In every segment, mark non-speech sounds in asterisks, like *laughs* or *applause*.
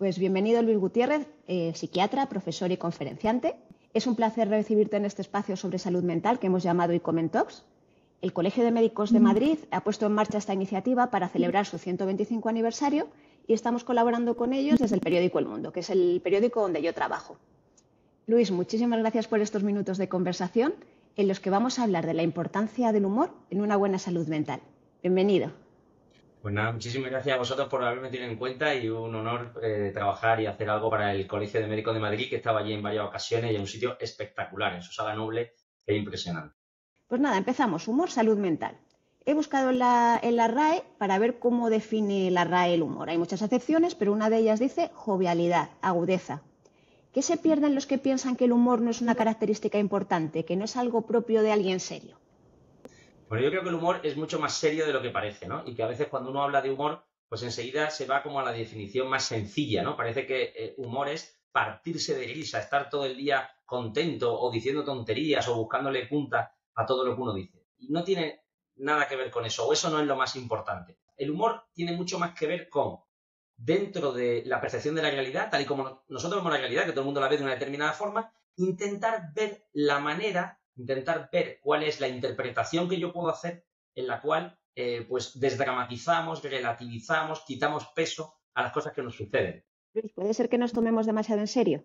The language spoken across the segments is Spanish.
Pues bienvenido Luis Gutiérrez, eh, psiquiatra, profesor y conferenciante. Es un placer recibirte en este espacio sobre salud mental que hemos llamado ICOMENTOX. El Colegio de Médicos de Madrid ha puesto en marcha esta iniciativa para celebrar su 125 aniversario y estamos colaborando con ellos desde el periódico El Mundo, que es el periódico donde yo trabajo. Luis, muchísimas gracias por estos minutos de conversación en los que vamos a hablar de la importancia del humor en una buena salud mental. Bienvenido. Pues nada, muchísimas gracias a vosotros por haberme tenido en cuenta y un honor eh, trabajar y hacer algo para el Colegio de Médicos de Madrid, que estaba allí en varias ocasiones y en un sitio espectacular, en su sala noble, e impresionante. Pues nada, empezamos. Humor, salud mental. He buscado en la, en la RAE para ver cómo define la RAE el humor. Hay muchas acepciones, pero una de ellas dice jovialidad, agudeza. ¿Qué se pierden los que piensan que el humor no es una característica importante, que no es algo propio de alguien serio? Bueno, yo creo que el humor es mucho más serio de lo que parece, ¿no? Y que a veces cuando uno habla de humor, pues enseguida se va como a la definición más sencilla, ¿no? Parece que eh, humor es partirse de risa, estar todo el día contento o diciendo tonterías o buscándole punta a todo lo que uno dice. Y no tiene nada que ver con eso, o eso no es lo más importante. El humor tiene mucho más que ver con, dentro de la percepción de la realidad, tal y como nosotros vemos la realidad, que todo el mundo la ve de una determinada forma, intentar ver la manera intentar ver cuál es la interpretación que yo puedo hacer en la cual eh, pues desdramatizamos, relativizamos, quitamos peso a las cosas que nos suceden. ¿puede ser que nos tomemos demasiado en serio?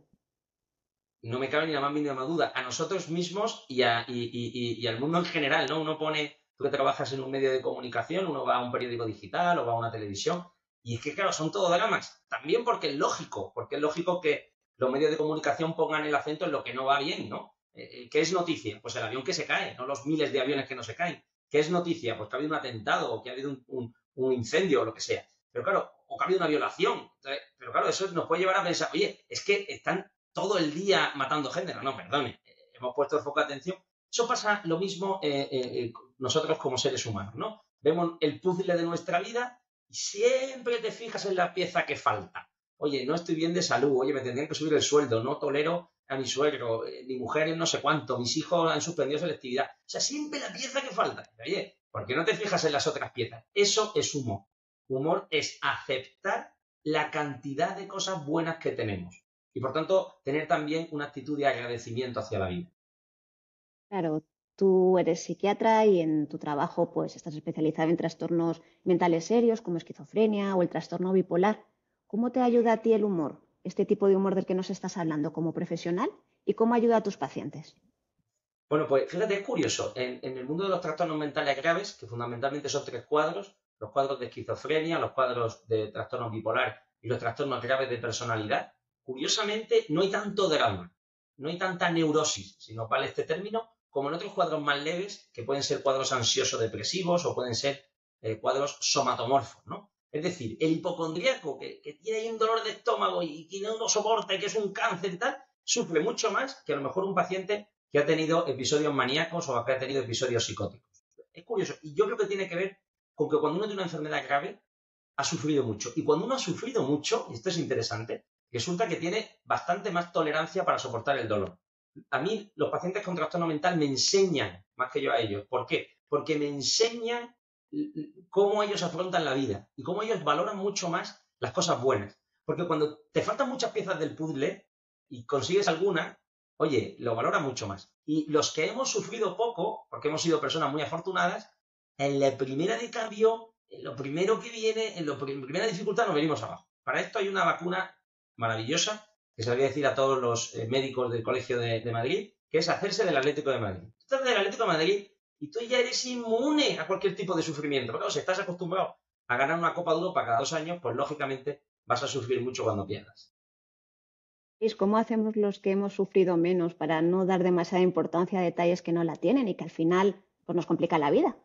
No me cabe ni la más mínima duda. A nosotros mismos y, y, al mundo en general, ¿no? Uno pone, tú que trabajas en un medio de comunicación, uno va a un periódico digital o va a una televisión, y es que, claro, son todo dramas. También porque es lógico, porque es lógico que los medios de comunicación pongan el acento en lo que no va bien, ¿no? Eh, eh, ¿Qué es noticia? Pues el avión que se cae, no los miles de aviones que no se caen. ¿Qué es noticia? Pues que ha habido un atentado o que ha habido un, incendio o lo que sea. Pero claro, o que ha habido una violación. pero claro, eso nos puede llevar a pensar, oye, es que están todo el día matando gente. No, no, perdone, eh, hemos puesto el foco de atención. Eso pasa lo mismo nosotros como seres humanos, ¿no? Vemos el puzzle de nuestra vida y siempre te fijas en la pieza que falta. Oye, no estoy bien de salud, oye, me tendrían que subir el sueldo, no tolero a mi suegro, eh, mi mujer no sé cuánto, mis hijos han suspendido selectividad. O sea, siempre la pieza que falta. Oye, ¿por qué no te fijas en las otras piezas? Eso es humor. Humor es aceptar la cantidad de cosas buenas que tenemos. Y por tanto, tener también una actitud de agradecimiento hacia la vida. Claro, tú eres psiquiatra y en tu trabajo pues estás especializado en trastornos mentales serios como esquizofrenia o el trastorno bipolar. ¿Cómo te ayuda a ti el humor? Este tipo de humor del que nos estás hablando como profesional y cómo ayuda a tus pacientes? Bueno, pues fíjate, es curioso. En, el mundo de los trastornos mentales graves, que fundamentalmente son tres cuadros, los cuadros de esquizofrenia, los cuadros de trastorno bipolar y los trastornos graves de personalidad, curiosamente no hay tanto drama, no hay tanta neurosis, si no vale este término, como en otros cuadros más leves, que pueden ser cuadros ansioso-depresivos o pueden ser eh, cuadros somatomorfos, ¿no? Es decir, el hipocondríaco que, tiene ahí un dolor de estómago y que no lo soporta, que es un cáncer y tal, sufre mucho más que a lo mejor un paciente que ha tenido episodios maníacos o que ha tenido episodios psicóticos. Es curioso. Y yo creo que tiene que ver con que cuando uno tiene una enfermedad grave, ha sufrido mucho. Y cuando uno ha sufrido mucho, y esto es interesante, resulta que tiene bastante más tolerancia para soportar el dolor. A mí, los pacientes con trastorno mental me enseñan más que yo a ellos. ¿Por qué? Porque me enseñan cómo ellos afrontan la vida y cómo ellos valoran mucho más las cosas buenas. Porque cuando te faltan muchas piezas del puzzle y consigues alguna, oye, lo valora mucho más. Y los que hemos sufrido poco, porque hemos sido personas muy afortunadas, en la primera de cambio, en lo primero que viene, en la primera dificultad nos venimos abajo. Para esto hay una vacuna maravillosa que se la voy a decir a todos los eh, médicos del Colegio de, Madrid, que es hacerse del Atlético de Madrid. Estás del Atlético de Madrid y tú ya eres inmune a cualquier tipo de sufrimiento. Pero si estás acostumbrado a ganar una Copa de Europa cada dos años, pues lógicamente vas a sufrir mucho cuando pierdas. ¿Cómo hacemos los que hemos sufrido menos para no dar demasiada importancia a detalles que no la tienen y que al final pues, nos complica la vida?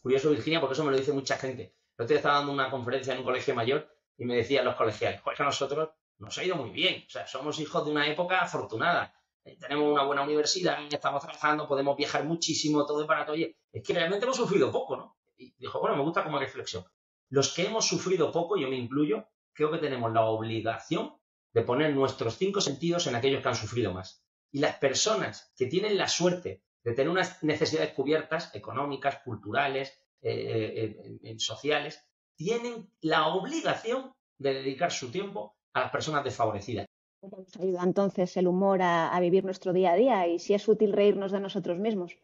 Curioso, Virginia, porque eso me lo dice mucha gente. Yo te estaba dando una conferencia en un colegio mayor y me decían los colegiales, pues que a nosotros nos ha ido muy bien. O sea, somos hijos de una época afortunada. Eh, tenemos una buena universidad, estamos trabajando, podemos viajar muchísimo, todo es barato. Oye, es que realmente hemos sufrido poco, ¿no? Y dijo, bueno, me gusta como reflexión. Los que hemos sufrido poco, yo me incluyo, creo que tenemos la obligación de poner nuestros cinco sentidos en aquellos que han sufrido más. Y las personas que tienen la suerte de tener unas necesidades cubiertas, económicas, culturales, eh, eh, sociales, tienen la obligación de dedicar su tiempo a las personas desfavorecidas. ¿Cómo nos ayuda entonces el humor a, vivir nuestro día a día y si es útil reírnos de nosotros mismos?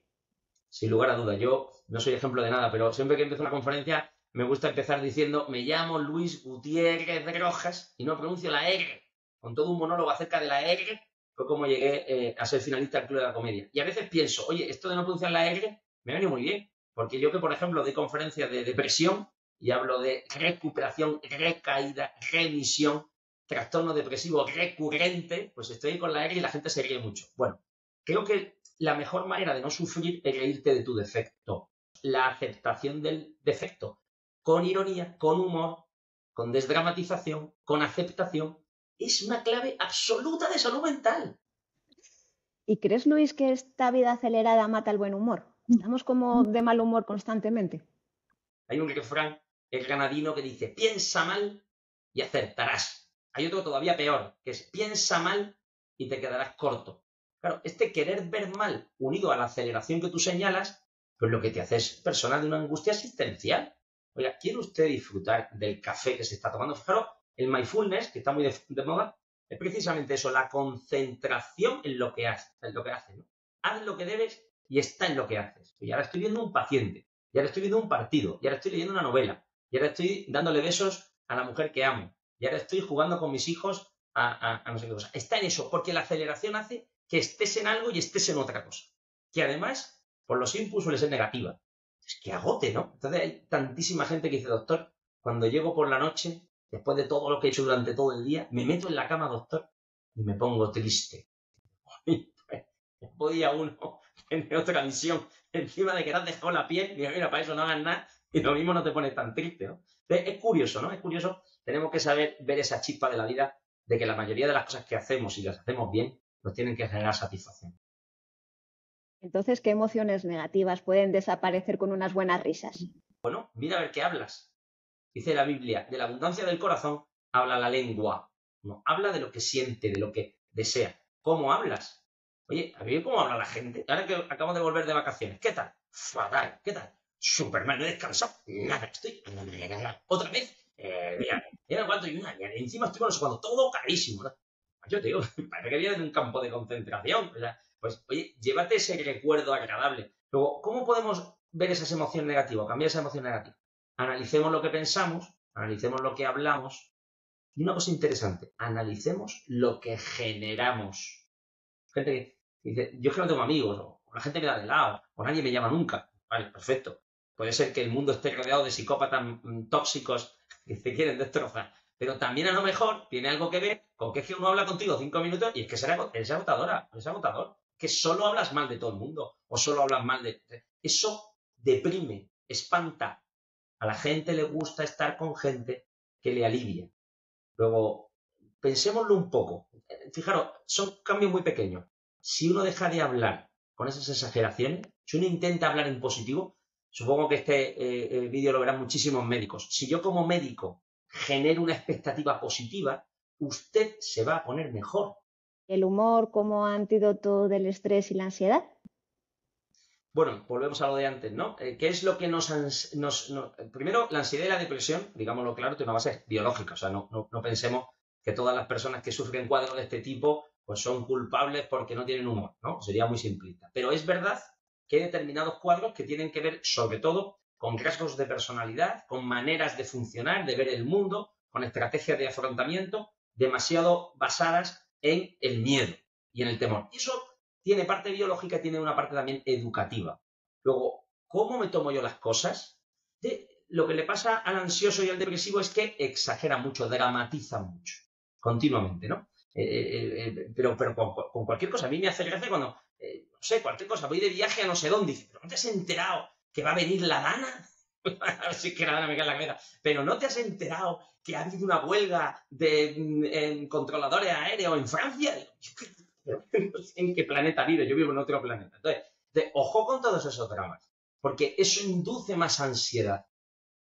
Sin lugar a dudas, yo no soy ejemplo de nada, pero siempre que empiezo una conferencia me gusta empezar diciendo me llamo Luis Gutiérrez de Rojas y no pronuncio la R. Con todo un monólogo acerca de la R fue como llegué eh, a ser finalista del Club de la Comedia. Y a veces pienso, oye, esto de no pronunciar la R me ha venido muy bien, porque yo que, por ejemplo, doy conferencias de depresión y hablo de recuperación, recaída, remisión, trastorno depresivo recurrente, pues estoy con la R y la gente se ríe mucho. Bueno, creo que la mejor manera de no sufrir es reírte de tu defecto. La aceptación del defecto, con ironía, con humor, con desdramatización, con aceptación, es una clave absoluta de salud mental. ¿Y crees, Luis, que esta vida acelerada mata el buen humor? Estamos como de mal humor constantemente. Hay un refrán, el granadino, que dice, piensa mal y acertarás. Hay otro todavía peor, que es piensa mal y te quedarás corto. Claro, este querer ver mal unido a la aceleración que tú señalas, pues lo que te hace es persona de una angustia existencial. Oiga, ¿quiere usted disfrutar del café que se está tomando? Fijaros, el mindfulness, que está muy de, moda, es precisamente eso, la concentración en lo que haces, en lo que haces. Haz lo que debes y está en lo que haces. Y ahora estoy viendo un paciente, y ahora estoy viendo un partido, y ahora estoy leyendo una novela, y ahora estoy dándole besos a la mujer que amo, y ahora estoy jugando con mis hijos a, no sé qué cosa. Está en eso, porque la aceleración hace que estés en algo y estés en otra cosa. Que además, por los inputs suele ser negativa. Es que agote, ¿no? Entonces hay tantísima gente que dice, doctor, cuando llego por la noche, después de todo lo que he hecho durante todo el día, me meto en la cama, doctor, y me pongo triste. *laughs* Podía uno *laughs* tener otra visión. Encima de que te has dejado la piel, mira, mira, para eso no hagas nada, y lo mismo no te pones tan triste, ¿no? es curioso, ¿no? Es curioso. Tenemos que saber ver esa chispa de la vida de que la mayoría de las cosas que hacemos y las hacemos bien, nos tienen que generar satisfacción. Entonces, ¿qué emociones negativas pueden desaparecer con unas buenas risas? Bueno, mira a ver qué hablas. Dice la Biblia, de la abundancia del corazón habla la lengua. No, habla de lo que siente, de lo que desea. ¿Cómo hablas? Oye, ¿a ver cómo habla la gente? Ahora que acabo de volver de vacaciones, ¿qué tal? Fatal, ¿qué tal? Superman, he descansado. Nada, estoy. Otra vez. Eh, mira, mira cuánto y una. Encima estoy con eso cuando todo carísimo. Yo te digo, *laughs* parece que viene de un campo de concentración. Pues, oye, llévate ese recuerdo agradable. Luego, ¿cómo podemos ver esas emociones negativas, cambiar esa emoción negativa? Analicemos lo que pensamos, analicemos lo que hablamos. Y una cosa interesante, analicemos lo que generamos. Gente que dice, yo es que no tengo amigos, o la gente me da de lado, o nadie me llama nunca. Vale, perfecto. Puede ser que el mundo esté rodeado de psicópatas mm, tóxicos *laughs* que te quieren destrozar. Pero también a lo mejor tiene algo que ver con que es que uno habla contigo cinco minutos y es que eres agotadora, es agotador. Que solo hablas mal de todo el mundo o solo hablas mal de... Eso deprime, espanta. A la gente le gusta estar con gente que le alivia. Luego, pensémoslo un poco. Fijaros, son cambios muy pequeños. Si uno deja de hablar con esas exageraciones, si uno intenta hablar en positivo, supongo que este eh, eh, vídeo lo verán muchísimos médicos. Si yo como médico genero una expectativa positiva, usted se va a poner mejor. ¿El humor como antídoto del estrés y la ansiedad? Bueno, volvemos a lo de antes, ¿no? Eh, ¿Qué es lo que nos, Primero, la ansiedad y la depresión, digámoslo claro, tiene una base biológica. O sea, no, no, pensemos que todas las personas que sufren cuadros de este tipo pues son culpables porque no tienen humor, ¿no? Sería muy simplista. Pero es verdad que hay determinados cuadros que tienen que ver, sobre todo, con rasgos de personalidad, con maneras de funcionar, de ver el mundo, con estrategias de afrontamiento demasiado basadas en el miedo y en el temor. Y eso tiene parte biológica tiene una parte también educativa. Luego, ¿cómo me tomo yo las cosas? lo que le pasa al ansioso y al depresivo es que exagera mucho, dramatiza mucho, continuamente, ¿no? Eh, eh, eh, pero pero con, cualquier cosa. A mí me hace gracia cuando, no sé, cualquier cosa, voy de viaje a no sé dónde, dice, pero ¿no te has enterado que va a venir la dana? *laughs* Así que la dana me cae en la cabeza. Pero ¿no te has enterado que ha habido una huelga de mm, controladores aéreos en Francia? no sé en qué planeta vive, yo vivo en otro planeta. Entonces, ojo con todos esos dramas, porque eso induce más ansiedad.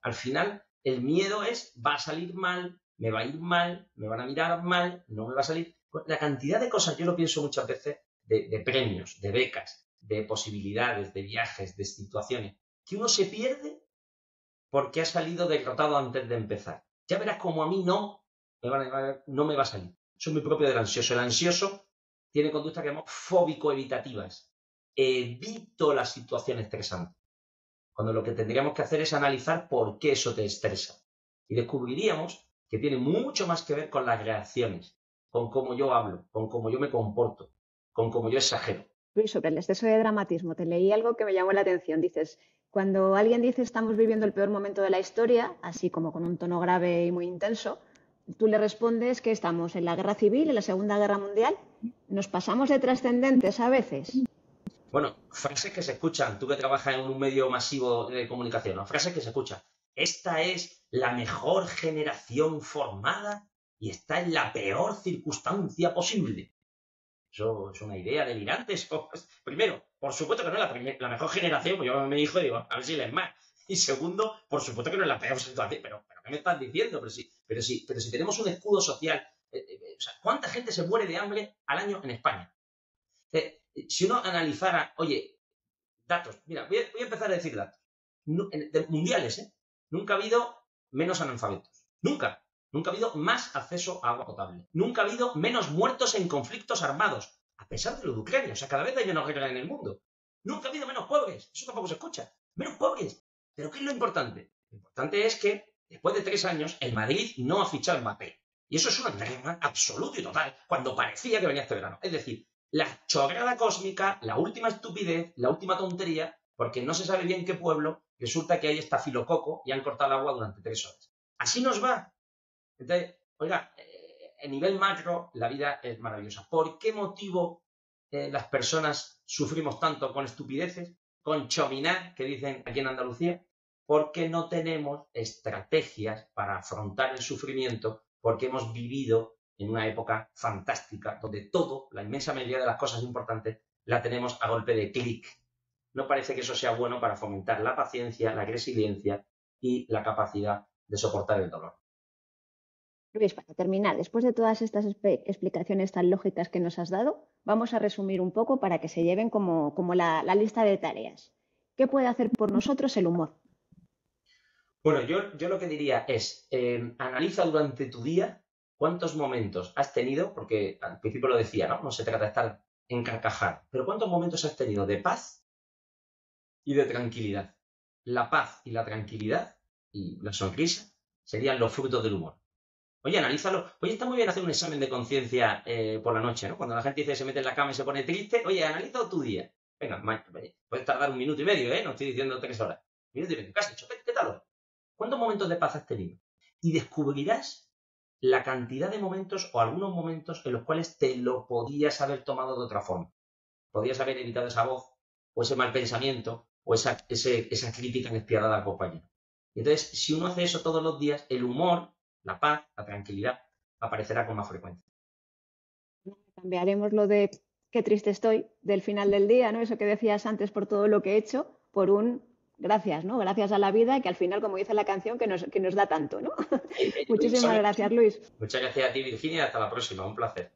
Al final, el miedo es, va a salir mal, me va a ir mal, me van a mirar mal, no me va a salir. La cantidad de cosas, yo lo pienso muchas veces, de, premios, de becas, de posibilidades, de viajes, de situaciones, que uno se pierde porque ha salido derrotado antes de empezar. Ya verás como a mí no, no me va a salir. Eso es muy propio del ansioso. El ansioso tiene conductas que llamamos fóbico-evitativas. Evito la situación estresante. Cuando lo que tendríamos que hacer es analizar por qué eso te estresa. Y descubriríamos que tiene mucho más que ver con las reacciones, con cómo yo hablo, con cómo yo me comporto, con cómo yo exagero. Luis, sobre el exceso de dramatismo, te leí algo que me llamó la atención. Dices, cuando alguien dice estamos viviendo el peor momento de la historia, así como con un tono grave y muy intenso, tú le respondes que estamos en la guerra civil, en la Segunda Guerra Mundial. ¿Nos pasamos de trascendentes a veces? Bueno, frases que se escuchan, tú que trabajas en un medio masivo de comunicación, ¿no? frases que se escuchan. Esta es la mejor generación formada y está en la peor circunstancia posible. Eso es una idea delirante. primero, por supuesto que no es la, mejor generación, pues yo me hijo y digo, a ver si es más. Y segundo, por supuesto que no es la peor situación. Pero, pero ¿qué me estás diciendo? Pero si, pero si, pero si tenemos un escudo social, eh, eh, eh, ¿cuánta gente se muere de hambre al año en España? si uno analizara, oye, datos, mira, voy a, empezar a decir datos. mundiales, ¿eh? Nunca ha habido menos analfabetos. Nunca. Nunca ha habido más acceso a agua potable. Nunca ha habido menos muertos en conflictos armados, a pesar de lo de Ucrania. O sea, cada vez hay menos guerra en el mundo. Nunca ha habido menos pobres. Eso tampoco se escucha. Menos pobres. Pero ¿qué es lo importante? Lo importante es que, después de tres años, el Madrid no ha fichado Mbappé. Y eso es una drama absoluto y total, cuando parecía que venía este verano. Es decir, la chorrada cósmica, la última estupidez, la última tontería, porque no se sabe bien qué pueblo, resulta que hay estafilococo y han cortado el agua durante tres horas. Así nos va. Entonces, oiga, eh, a nivel macro, la vida es maravillosa. ¿Por qué motivo eh, las personas sufrimos tanto con estupideces, con chominar, que dicen aquí en Andalucía? Porque no tenemos estrategias para afrontar el sufrimiento, porque hemos vivido en una época fantástica, donde todo, la inmensa mayoría de las cosas importantes, la tenemos a golpe de clic. No parece que eso sea bueno para fomentar la paciencia, la resiliencia y la capacidad de soportar el dolor. Luis, para terminar, después de todas estas explicaciones tan lógicas que nos has dado, vamos a resumir un poco para que se lleven como, la, lista de tareas. ¿Qué puede hacer por nosotros el humor? Bueno, yo, yo lo que diría es, eh, analiza durante tu día cuántos momentos has tenido, porque al principio lo decía, ¿no? No se trata de estar en carcajar, pero cuántos momentos has tenido de paz y de tranquilidad. La paz y la tranquilidad y la sonrisa serían los frutos del humor. Oye, analízalo. Oye, está muy bien hacer un examen de conciencia eh, por la noche, ¿no? Cuando la gente dice se mete en la cama y se pone triste, oye, analiza tu día. Venga, puedes tardar un minuto y medio, ¿eh? No estoy diciendo tres horas. Minuto y medio. ¿Qué? ¿Qué, tal? ¿Cuántos momentos de paz has tenido? Y descubrirás la cantidad de momentos o algunos momentos en los cuales te lo podías haber tomado de otra forma. Podías haber evitado esa voz o ese mal pensamiento o esa, esa crítica despiadada al compañero. Entonces, si uno hace eso todos los días, el humor la paz, la tranquilidad, aparecerá con más frecuencia. Cambiaremos lo de qué triste estoy del final del día, ¿no? Eso que decías antes por todo lo que he hecho, por un gracias, ¿no? Gracias a la vida, que al final, como dice la canción, que nos, que nos da tanto, ¿no? *laughs* Muchísimas gracias, Luis. Muchas gracias a ti, Virginia, hasta la próxima, un placer.